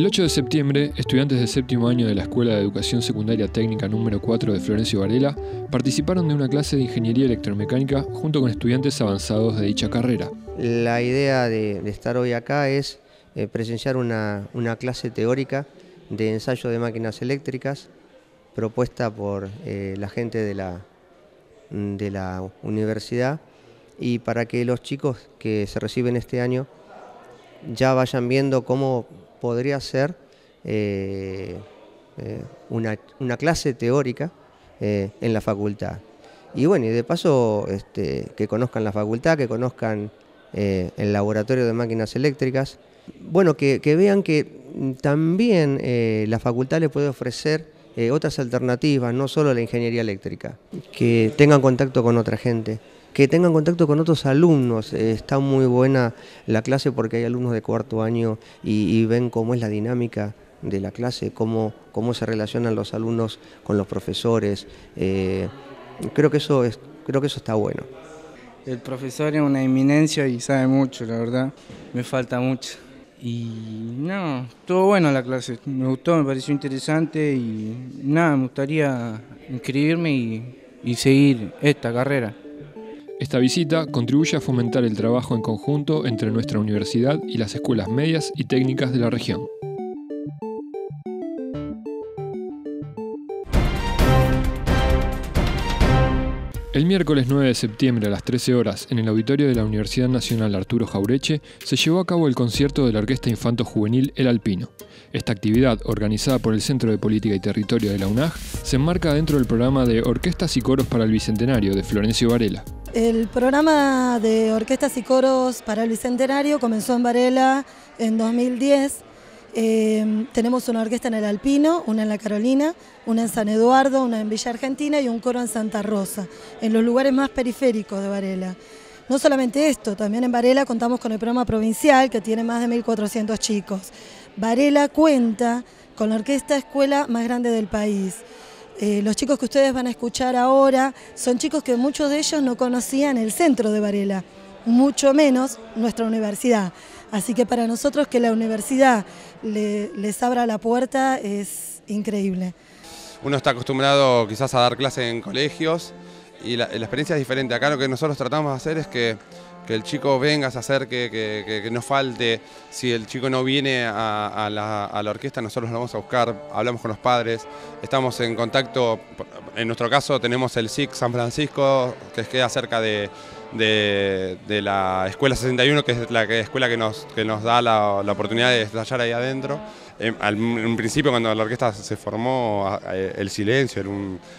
El 8 de septiembre, estudiantes de séptimo año de la Escuela de Educación Secundaria Técnica número 4 de Florencio Varela participaron de una clase de Ingeniería Electromecánica junto con estudiantes avanzados de dicha carrera. La idea de, estar hoy acá es eh, presenciar una, clase teórica de ensayo de máquinas eléctricas propuesta por eh, la gente de la, de la universidad y para que los chicos que se reciben este año ya vayan viendo cómo podría ser eh, eh, una, clase teórica eh, en la facultad. Y bueno, y de paso este, que conozcan la facultad, que conozcan el laboratorio de máquinas eléctricas, bueno, que, vean que también la facultad le puede ofrecer otras alternativas, no solo la ingeniería eléctrica, que tengan contacto con otra gente que tengan contacto con otros alumnos. Eh, está muy buena la clase porque hay alumnos de cuarto año y, ven cómo es la dinámica de la clase, cómo, cómo se relacionan los alumnos con los profesores. Eh, creo, que eso es, creo que eso está bueno. El profesor es una eminencia y sabe mucho, la verdad. Me falta mucho. Y no, estuvo bueno la clase. Me gustó, me pareció interesante y nada, me gustaría inscribirme y seguir esta carrera. Esta visita contribuye a fomentar el trabajo en conjunto entre nuestra universidad y las escuelas medias y técnicas de la región. El miércoles 9 de septiembre a las 13 horas, en el auditorio de la Universidad Nacional Arturo Jaureche, se llevó a cabo el concierto de la Orquesta Infanto Juvenil El Alpino. Esta actividad, organizada por el Centro de Política y Territorio de la UNAG, se enmarca dentro del programa de Orquestas y Coros para el Bicentenario de Florencio Varela. El programa de orquestas y coros para el Bicentenario comenzó en Varela en 2010. Eh, tenemos una orquesta en el Alpino, una en la Carolina, una en San Eduardo, una en Villa Argentina y un coro en Santa Rosa, en los lugares más periféricos de Varela. No solamente esto, también en Varela contamos con el programa provincial que tiene más de 1.400 chicos. Varela cuenta con la orquesta escuela más grande del país. Eh, los chicos que ustedes van a escuchar ahora son chicos que muchos de ellos no conocían el centro de Varela, mucho menos nuestra universidad. Así que para nosotros que la universidad les abra la puerta es increíble. Uno está acostumbrado quizás a dar clases en colegios y la, experiencia es diferente. Acá lo que nosotros tratamos de hacer es que que el chico venga, se acerque, que, que, no falte. Si el chico no viene a, la, orquesta, nosotros lo vamos a buscar, hablamos con los padres, estamos en contacto, en nuestro caso tenemos el SIC San Francisco, que queda cerca de, la Escuela 61, que es la escuela que nos, que nos da la, oportunidad de estallar ahí adentro. En, un principio cuando la orquesta se formó, el silencio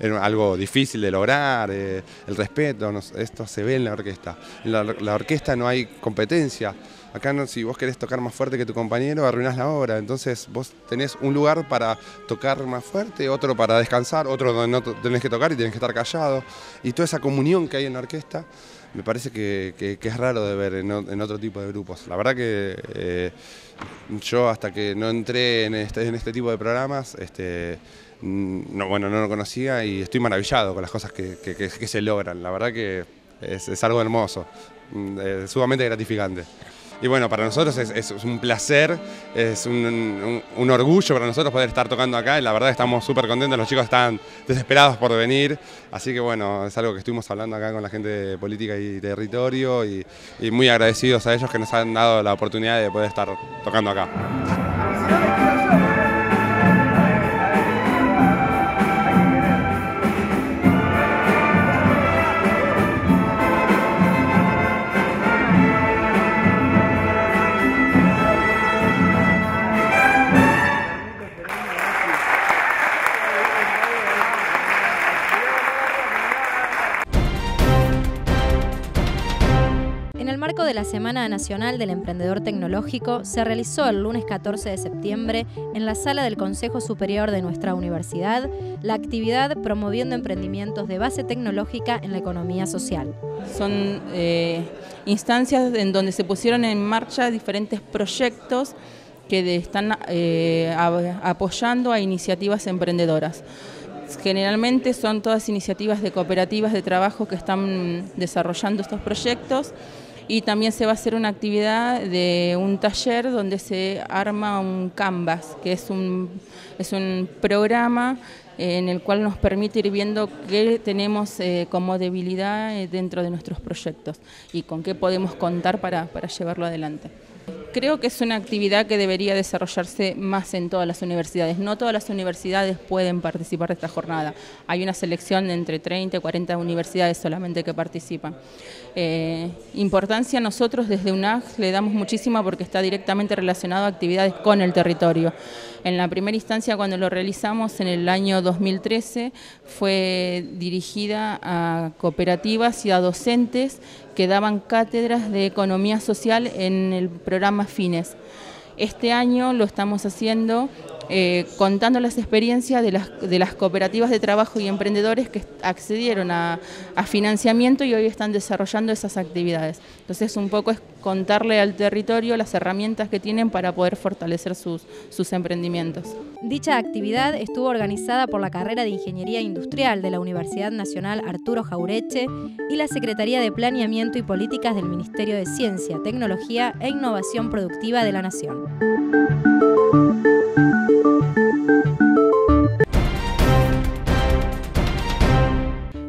era, algo difícil de lograr, eh, el respeto, esto se ve en la orquesta. En la, orquesta no hay competencia. Acá si vos querés tocar más fuerte que tu compañero, arruinás la obra. Entonces vos tenés un lugar para tocar más fuerte, otro para descansar, otro donde no tenés que tocar y tenés que estar callado. Y toda esa comunión que hay en la orquesta me parece que, es raro de ver en, otro tipo de grupos. La verdad que eh, yo hasta que no entré en este, este tipo de programas, este, mm, no, bueno, no lo conocía y estoy maravillado con las cosas que, se logran. La verdad que es, algo hermoso, mm, es sumamente gratificante. Y bueno, para nosotros es, un placer, es un, orgullo para nosotros poder estar tocando acá y la verdad estamos súper contentos, los chicos están desesperados por venir, así que bueno, es algo que estuvimos hablando acá con la gente de política y territorio y muy agradecidos a ellos que nos han dado la oportunidad de poder estar tocando acá. Marco de la Semana Nacional del Emprendedor Tecnológico, se realizó el lunes 14 de septiembre en la sala del Consejo Superior de nuestra universidad la actividad promoviendo emprendimientos de base tecnológica en la economía social. Son eh, instancias en donde se pusieron en marcha diferentes proyectos que están eh, apoyando a iniciativas emprendedoras. Generalmente son todas iniciativas de cooperativas de trabajo que están desarrollando estos proyectos y también se va a hacer una actividad de un taller donde se arma un canvas, que es un, es un programa en el cual nos permite ir viendo qué tenemos eh, como debilidad eh, dentro de nuestros proyectos y con qué podemos contar para, para llevarlo adelante. Creo que es una actividad que debería desarrollarse más en todas las universidades. No todas las universidades pueden participar de esta jornada. Hay una selección de entre 30 y 40 universidades solamente que participan. Eh, importancia nosotros desde UNAG le damos muchísima porque está directamente relacionado a actividades con el territorio. En la primera instancia cuando lo realizamos en el año 2013 fue dirigida a cooperativas y a docentes que daban cátedras de economía social en el programa FINES. Este año lo estamos haciendo eh, contando las experiencias de las, cooperativas de trabajo y emprendedores que accedieron a, financiamiento y hoy están desarrollando esas actividades. Entonces un poco es contarle al territorio las herramientas que tienen para poder fortalecer sus, sus emprendimientos. Dicha actividad estuvo organizada por la carrera de Ingeniería Industrial de la Universidad Nacional Arturo Jaureche y la Secretaría de Planeamiento y Políticas del Ministerio de Ciencia, Tecnología e Innovación Productiva de la Nación. Thank you.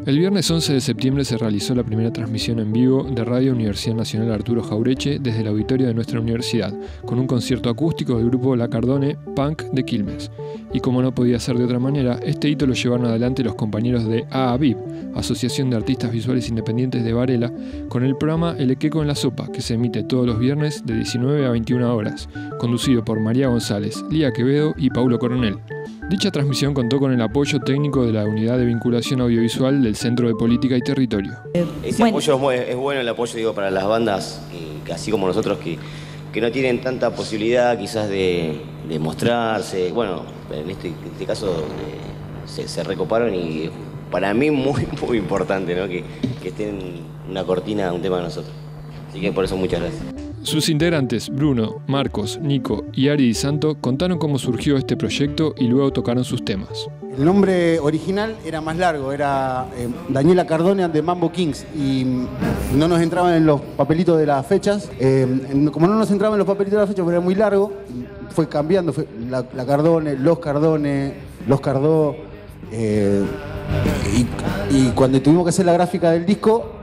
El viernes 11 de septiembre se realizó la primera transmisión en vivo de Radio Universidad Nacional Arturo Jaureche desde el auditorio de nuestra universidad, con un concierto acústico del grupo La Cardone Punk de Quilmes. Y como no podía ser de otra manera, este hito lo llevaron adelante los compañeros de AAVIV, Asociación de Artistas Visuales Independientes de Varela, con el programa El Equeco en la Sopa, que se emite todos los viernes de 19 a 21 horas, conducido por María González, Lía Quevedo y Paulo Coronel. Dicha transmisión contó con el apoyo técnico de la Unidad de Vinculación Audiovisual del Centro de Política y Territorio. Ese apoyo es, bueno el apoyo digo, para las bandas, que, así como nosotros, que, que, no tienen tanta posibilidad quizás de, mostrarse. Bueno, en este, este caso eh, se, recoparon y para mí muy, muy importante ¿no? que, que estén una cortina, un tema de nosotros. Así que por eso muchas gracias. Sus integrantes, Bruno, Marcos, Nico y Ari Di Santo, contaron cómo surgió este proyecto y luego tocaron sus temas. El nombre original era más largo, era eh, Daniela Cardone de Mambo Kings y no nos entraban en los papelitos de las fechas. Eh, como no nos entraban en los papelitos de las fechas, porque era muy largo, fue cambiando, fue la, Cardone, los Cardone, los Cardó. Eh, y cuando tuvimos que hacer la gráfica del disco,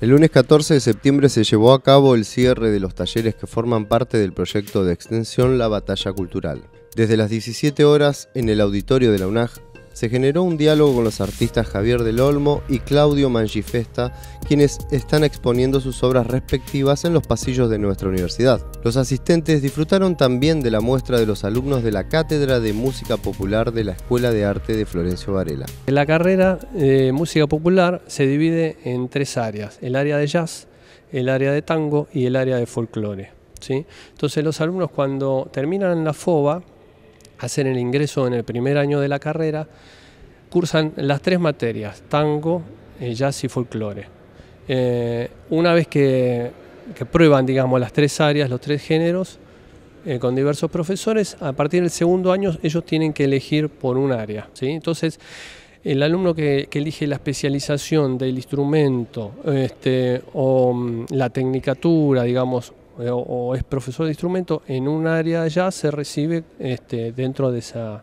El lunes 14 de septiembre se llevó a cabo el cierre de los talleres que forman parte del proyecto de extensión La Batalla Cultural. Desde las 17 horas, en el auditorio de la UNAG, se generó un diálogo con los artistas Javier del Olmo y Claudio Mangifesta, quienes están exponiendo sus obras respectivas en los pasillos de nuestra universidad. Los asistentes disfrutaron también de la muestra de los alumnos de la Cátedra de Música Popular de la Escuela de Arte de Florencio Varela. La carrera de Música Popular se divide en tres áreas, el área de jazz, el área de tango y el área de folclore. ¿sí? Entonces los alumnos cuando terminan la FOBA, hacen el ingreso en el primer año de la carrera, cursan las tres materias, tango, eh, jazz y folclore. Eh, una vez que, prueban digamos, las tres áreas, los tres géneros, eh, con diversos profesores, a partir del segundo año ellos tienen que elegir por un área. ¿sí? Entonces, el alumno que, elige la especialización del instrumento este, o mm, la tecnicatura, digamos, eh, o, es profesor de instrumento en un área ya se recibe este, dentro de, esa,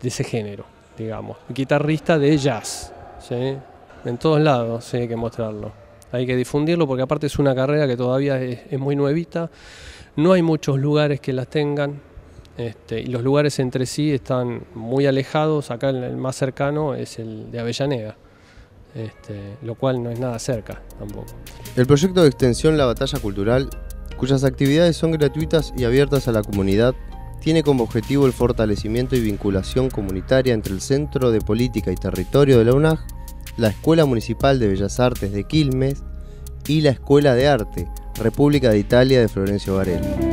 de ese género, digamos. Guitarrista de jazz, en todos lados hay que mostrarlo. Hay que difundirlo porque aparte es una carrera que todavía es, muy nuevita, no hay muchos lugares que las tengan. Este, y los lugares entre sí están muy alejados, acá el, más cercano es el de Avellaneda. Este, lo cual no es nada cerca tampoco. El proyecto de extensión La Batalla Cultural cuyas actividades son gratuitas y abiertas a la comunidad, tiene como objetivo el fortalecimiento y vinculación comunitaria entre el Centro de Política y Territorio de la UNAG, la Escuela Municipal de Bellas Artes de Quilmes y la Escuela de Arte, República de Italia de Florencio Varela.